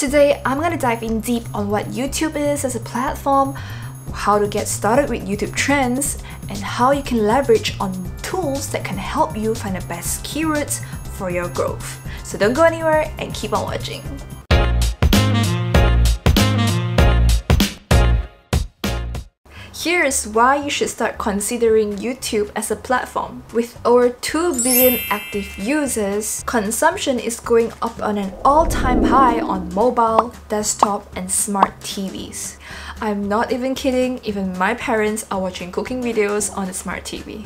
Today, I'm gonna dive in deep on what YouTube is as a platform, how to get started with YouTube trends, and how you can leverage on tools that can help you find the best keywords for your growth. So don't go anywhere and keep on watching. Here's why you should start considering YouTube as a platform. With over 2 billion active users, consumption is going up on an all-time high on mobile, desktop, and smart TVs. I'm not even kidding, even my parents are watching cooking videos on the smart TV.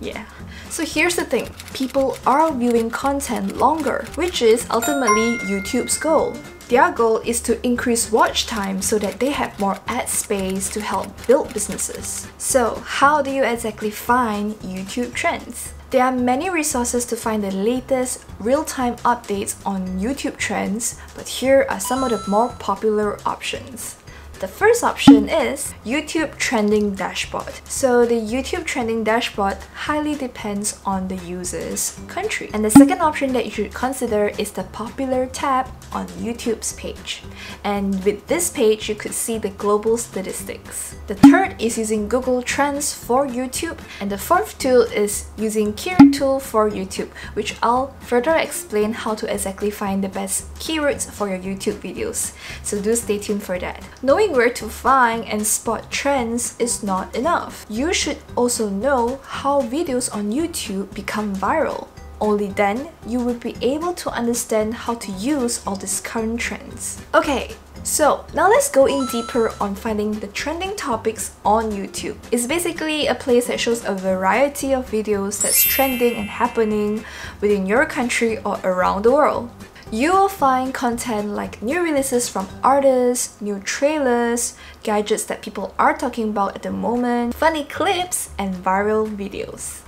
Yeah. So here's the thing, people are viewing content longer, which is ultimately YouTube's goal. Their goal is to increase watch time so that they have more ad space to help build businesses. So how do you exactly find YouTube trends? There are many resources to find the latest real-time updates on YouTube trends, but here are some of the more popular options. The first option is YouTube Trending Dashboard. So the YouTube Trending Dashboard highly depends on the user's country. And the second option that you should consider is the Popular tab on YouTube's page. And with this page, you could see the global statistics. The third is using Google Trends for YouTube. And the fourth tool is using Keyword Tool for YouTube, which I'll further explain how to exactly find the best keywords for your YouTube videos. So do stay tuned for that. Knowing where to find and spot trends is not enough. You should also know how videos on YouTube become viral. Only then you will be able to understand how to use all these current trends. Okay, so now let's go in deeper on finding the trending topics on YouTube. It's basically a place that shows a variety of videos that's trending and happening within your country or around the world. You will find content like new releases from artists, new trailers, gadgets that people are talking about at the moment, funny clips, and viral videos.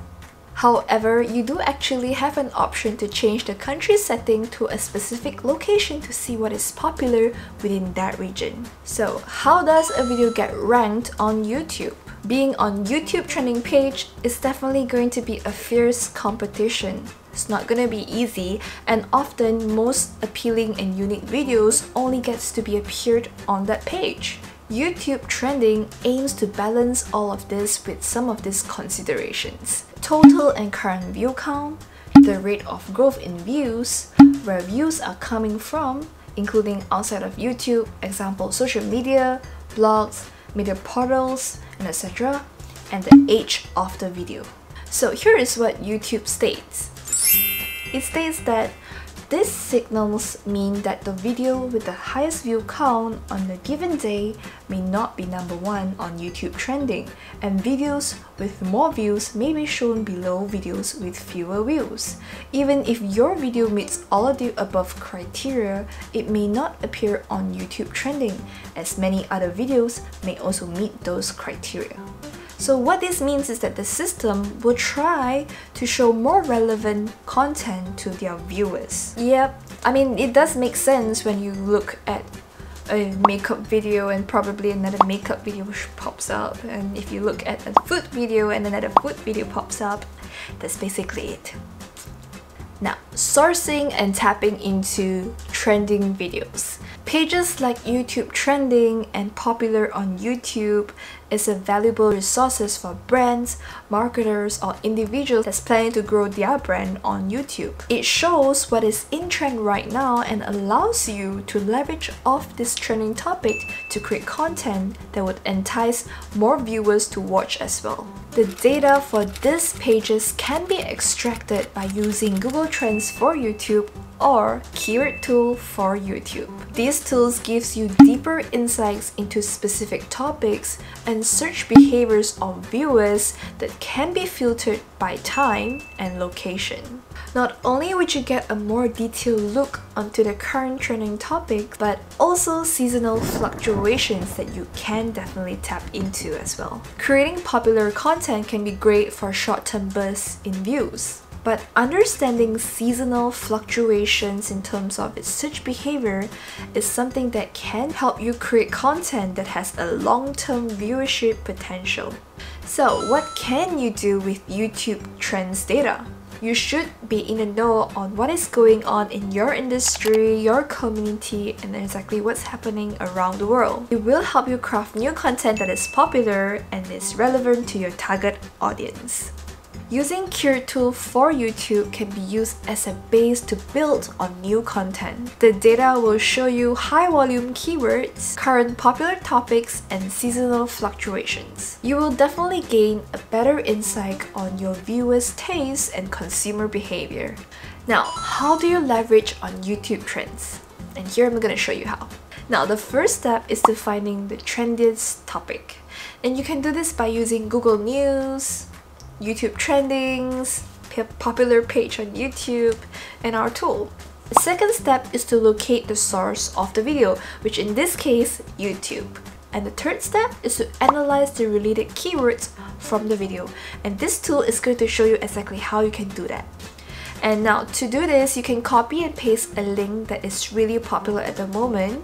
However, you do actually have an option to change the country setting to a specific location to see what is popular within that region. So how does a video get ranked on YouTube? Being on YouTube trending page is definitely going to be a fierce competition. It's not gonna be easy and often most appealing and unique videos only gets to be appeared on that page. YouTube Trending aims to balance all of this with some of these considerations. Total and current view count, the rate of growth in views, where views are coming from, including outside of YouTube, example social media, blogs, media portals, and etc., and the age of the video. So here is what YouTube states. It states that these signals mean that the video with the highest view count on a given day may not be number one on YouTube trending, and videos with more views may be shown below videos with fewer views. Even if your video meets all of the above criteria, it may not appear on YouTube trending, as many other videos may also meet those criteria. So what this means is that the system will try to show more relevant content to their viewers. Yep, I mean it does make sense when you look at a makeup video and probably another makeup video pops up. And if you look at a food video and another food video pops up that's basically it. Now sourcing and tapping into trending videos pages like youtube trending and popular on youtube is a valuable resources for brands, marketers, or individuals that's planning to grow their brand on YouTube. It shows what is in trend right now and allows you to leverage off this trending topic to create content that would entice more viewers to watch as well. The data for these pages can be extracted by using Google Trends for YouTube or keyword tool for YouTube. These tools gives you deeper insights into specific topics and search behaviors of viewers that can be filtered by time and location. Not only would you get a more detailed look onto the current trending topic, but also seasonal fluctuations that you can definitely tap into as well. Creating popular content can be great for short-term bursts in views. But understanding seasonal fluctuations in terms of its search behavior is something that can help you create content that has a long-term viewership potential. So what can you do with YouTube Trends data? You should be in the know on what is going on in your industry, your community, and exactly what's happening around the world. It will help you craft new content that is popular and is relevant to your target audience. Using Keyword Tool for YouTube can be used as a base to build on new content. The data will show you high volume keywords, current popular topics, and seasonal fluctuations. You will definitely gain a better insight on your viewers' tastes and consumer behavior. Now, how do you leverage on YouTube trends? And here I'm gonna show you how. Now, the first step is to finding the trendiest topic. And you can do this by using Google News, YouTube trendings, popular page on YouTube, and our tool. The second step is to locate the source of the video, which in this case, YouTube. And the third step is to analyze the related keywords from the video. And this tool is going to show you exactly how you can do that. And now to do this, you can copy and paste a link that is really popular at the moment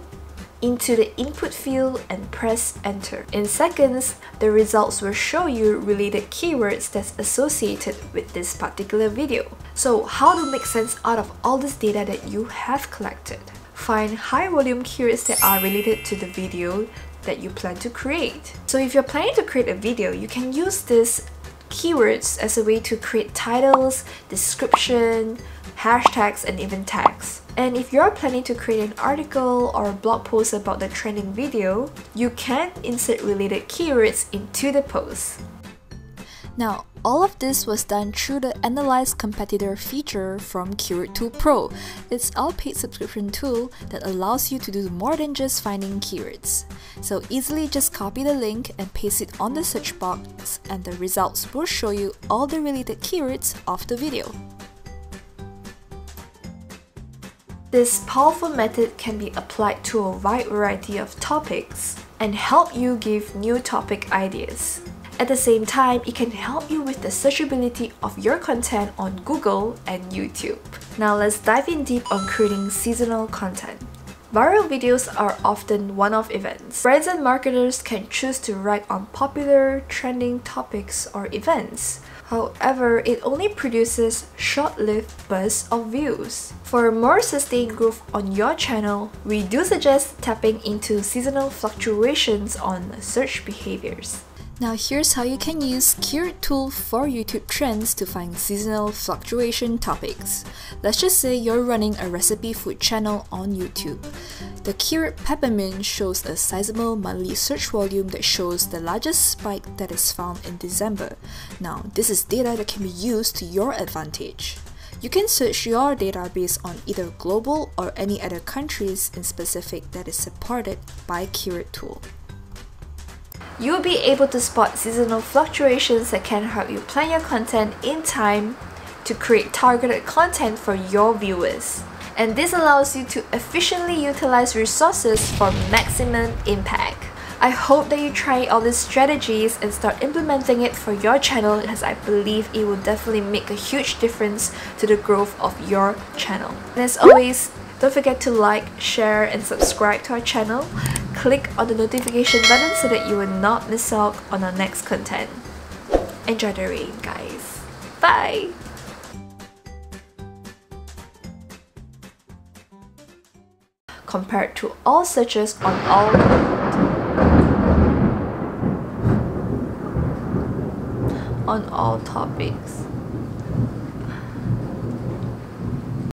into the input field and press enter. In seconds, the results will show you related keywords that's associated with this particular video. So how to make sense out of all this data that you have collected? Find high volume keywords that are related to the video that you plan to create. So if you're planning to create a video, you can use this keywords as a way to create titles, description, hashtags, and even tags. And if you're planning to create an article or a blog post about the trending video, you can insert related keywords into the post. Now, all of this was done through the Analyze Competitor feature from Keyword Tool Pro. It's our paid subscription tool that allows you to do more than just finding keywords. So easily just copy the link and paste it on the search box and the results will show you all the related keywords of the video. This powerful method can be applied to a wide variety of topics and help you give new topic ideas. At the same time, it can help you with the searchability of your content on Google and YouTube. Now let's dive in deep on creating seasonal content. Viral videos are often one-off events. Brands and marketers can choose to write on popular, trending topics or events. However, it only produces short-lived bursts of views. For more sustained growth on your channel, we do suggest tapping into seasonal fluctuations on search behaviors. Now here's how you can use Keyword Tool for YouTube trends to find seasonal fluctuation topics. Let's just say you're running a recipe food channel on YouTube. The keyword Peppermint shows a sizable monthly search volume that shows the largest spike that is found in December. Now this is data that can be used to your advantage. You can search your database on either global or any other countries in specific that is supported by Keyword Tool. You'll be able to spot seasonal fluctuations that can help you plan your content in time to create targeted content for your viewers. And this allows you to efficiently utilize resources for maximum impact. I hope that you try all these strategies and start implementing it for your channel as I believe it will definitely make a huge difference to the growth of your channel. And as always, don't forget to like, share, and subscribe to our channel click on the notification button so that you will not miss out on our next content. Enjoy the rain, guys. Bye! Compared to all searches on all on all topics.